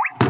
you